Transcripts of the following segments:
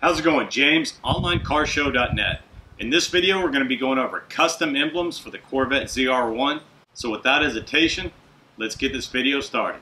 How's it going? James, onlinecarshow.net. In this video, we're going to be going over custom emblems for the Corvette ZR1. So without hesitation, let's get this video started.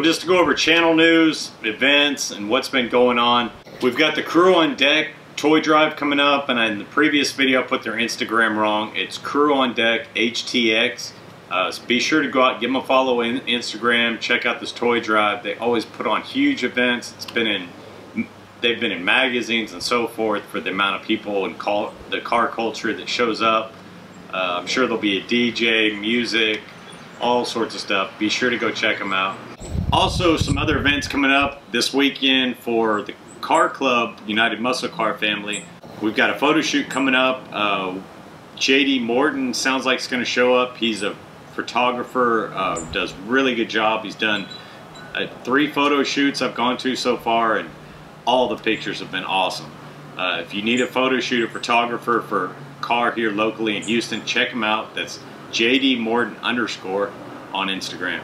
Well, just to go over channel news, events, and what's been going on. We've got the Crew on Deck toy drive coming up, and in the previous video I put their Instagram wrong. It's Crew on Deck HTX. Uh, so be sure to go out, give them a follow on Instagram, check out this toy drive. They always put on huge events. It's been in, they've been in magazines and so forth for the amount of people and call, the car culture that shows up. Uh, I'm sure there'll be a DJ, music, all sorts of stuff. Be sure to go check them out. Also, some other events coming up this weekend for the Car Club United Muscle Car family. We've got a photo shoot coming up. Uh, JD Morton sounds like he's going to show up. He's a photographer, uh, does really good job. He's done uh, three photo shoots I've gone to so far, and all the pictures have been awesome. Uh, if you need a photo shoot, a photographer for car here locally in Houston, check him out. That's JD Morton underscore on Instagram.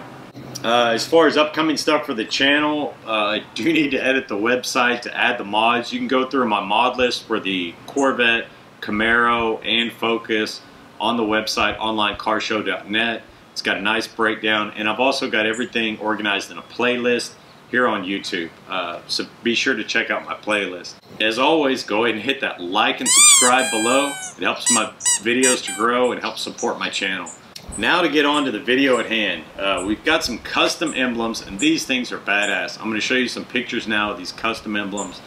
Uh, as far as upcoming stuff for the channel, uh, I do need to edit the website to add the mods. You can go through my mod list for the Corvette, Camaro, and Focus on the website onlinecarshow.net. It's got a nice breakdown, and I've also got everything organized in a playlist here on YouTube. Uh, so be sure to check out my playlist. As always, go ahead and hit that like and subscribe below. It helps my videos to grow and helps support my channel. Now to get on to the video at hand. Uh, we've got some custom emblems and these things are badass. I'm going to show you some pictures now of these custom emblems.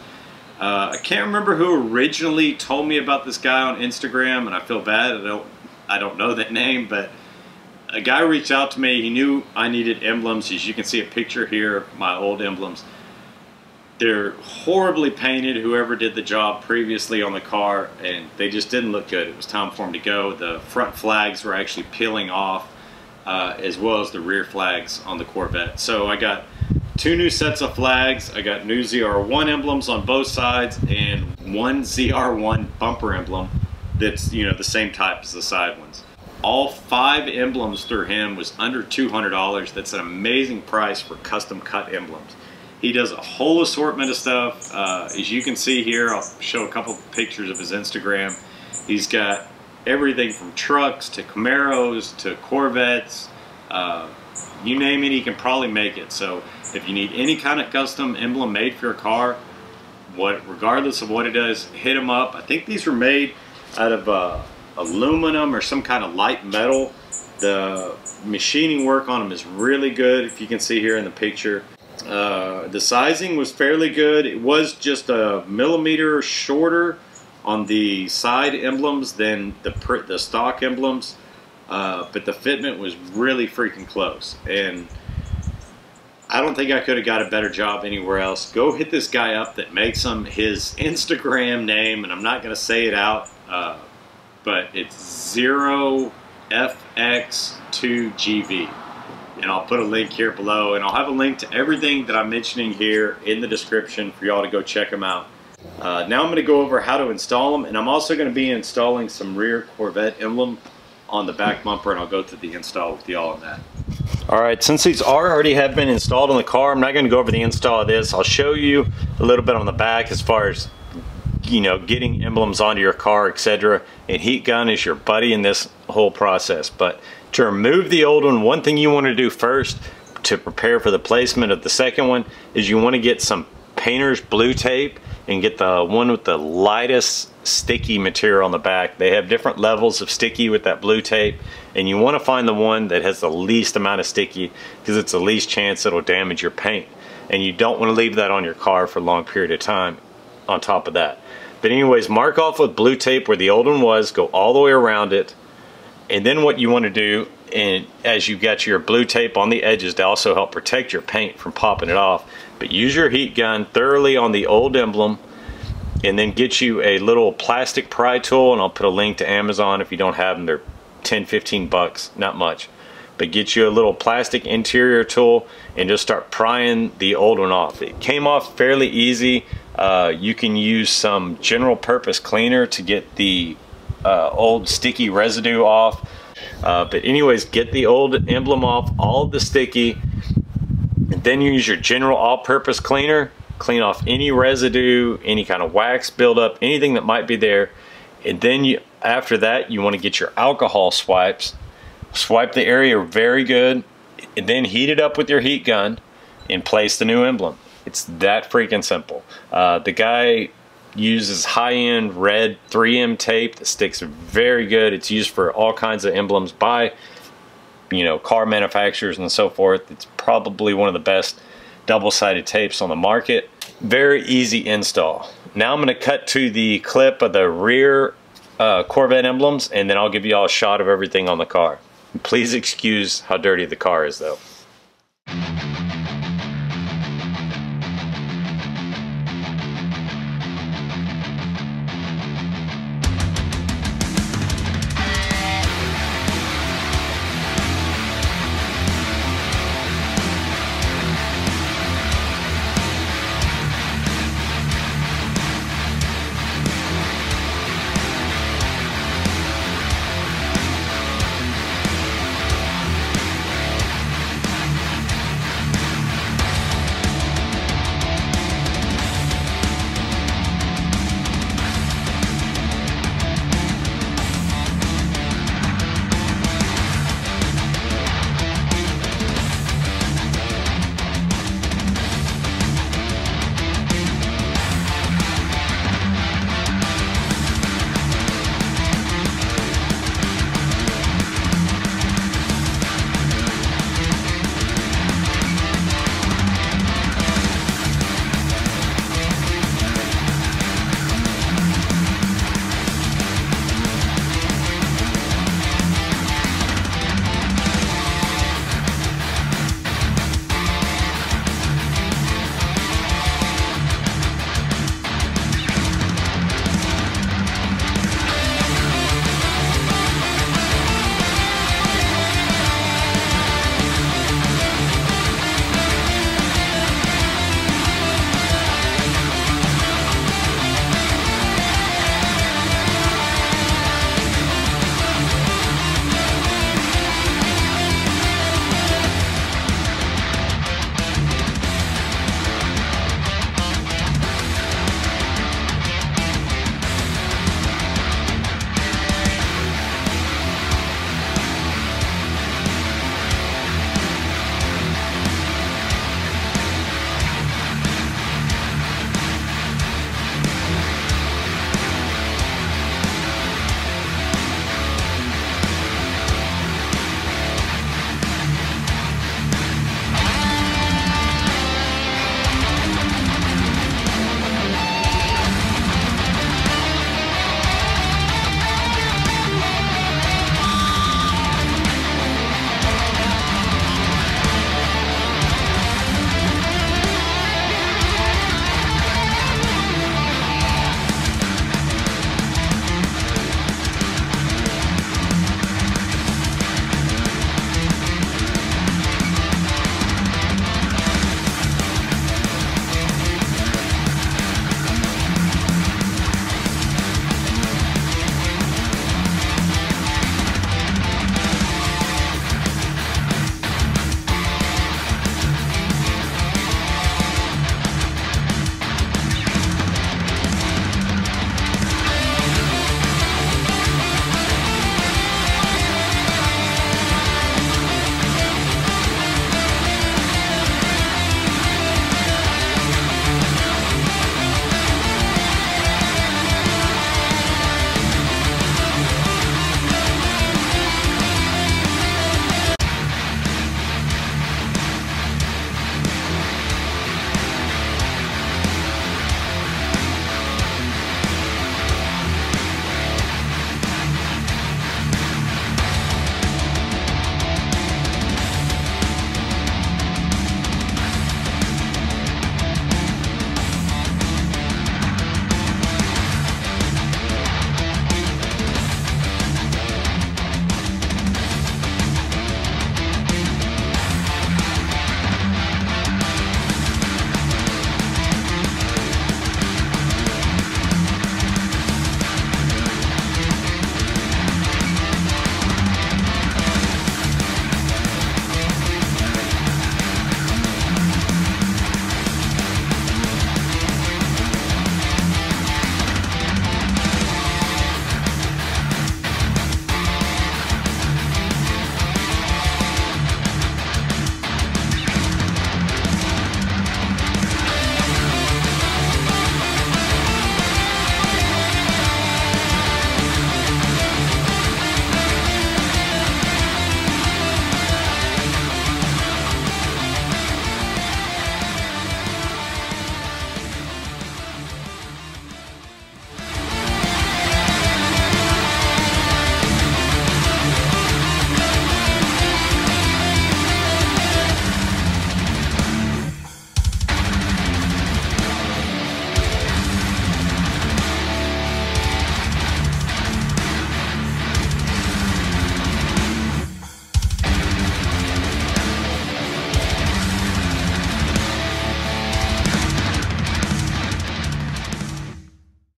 Uh, I can't remember who originally told me about this guy on Instagram and I feel bad. I don't, I don't know that name, but a guy reached out to me. He knew I needed emblems. As you can see a picture here my old emblems. They're horribly painted, whoever did the job previously on the car, and they just didn't look good. It was time for them to go. The front flags were actually peeling off, uh, as well as the rear flags on the Corvette. So I got two new sets of flags. I got new ZR1 emblems on both sides and one ZR1 bumper emblem that's, you know, the same type as the side ones. All five emblems through him was under $200. That's an amazing price for custom cut emblems. He does a whole assortment of stuff. Uh, as you can see here, I'll show a couple pictures of his Instagram. He's got everything from trucks to Camaros to Corvettes. Uh, you name it, he can probably make it. So if you need any kind of custom emblem made for your car, what regardless of what it is, hit him up. I think these were made out of uh, aluminum or some kind of light metal. The machining work on them is really good, if you can see here in the picture. Uh, the sizing was fairly good. It was just a millimeter shorter on the side emblems than the the stock emblems, uh, but the fitment was really freaking close. And I don't think I could have got a better job anywhere else. Go hit this guy up that makes them. His Instagram name, and I'm not going to say it out, uh, but it's zero FX2GV and I'll put a link here below and I'll have a link to everything that I'm mentioning here in the description for y'all to go check them out. Uh, now I'm going to go over how to install them and I'm also going to be installing some rear Corvette emblem on the back bumper and I'll go through the install with y'all on that. Alright, since these are already have been installed on the car, I'm not going to go over the install of this. I'll show you a little bit on the back as far as you know, getting emblems onto your car, etc. And heat gun is your buddy in this whole process. But to remove the old one, one thing you want to do first to prepare for the placement of the second one is you want to get some painter's blue tape and get the one with the lightest sticky material on the back. They have different levels of sticky with that blue tape and you want to find the one that has the least amount of sticky because it's the least chance it'll damage your paint. And you don't want to leave that on your car for a long period of time on top of that. But anyways, mark off with blue tape where the old one was, go all the way around it, and then what you want to do, and as you've got your blue tape on the edges to also help protect your paint from popping it off, but use your heat gun thoroughly on the old emblem and then get you a little plastic pry tool and I'll put a link to Amazon if you don't have them. They're 10, 15 bucks, not much. but get you a little plastic interior tool and just start prying the old one off. It came off fairly easy. Uh, you can use some general purpose cleaner to get the uh, old sticky residue off. Uh, but anyways, get the old emblem off, all the sticky, and then use your general all-purpose cleaner, clean off any residue, any kind of wax buildup, anything that might be there. And then you, after that, you want to get your alcohol swipes. Swipe the area very good, and then heat it up with your heat gun and place the new emblem. It's that freaking simple. Uh, the guy uses high-end red 3M tape that sticks very good. It's used for all kinds of emblems by, you know, car manufacturers and so forth. It's probably one of the best double-sided tapes on the market. Very easy install. Now I'm going to cut to the clip of the rear uh, Corvette emblems and then I'll give you all a shot of everything on the car. Please excuse how dirty the car is though.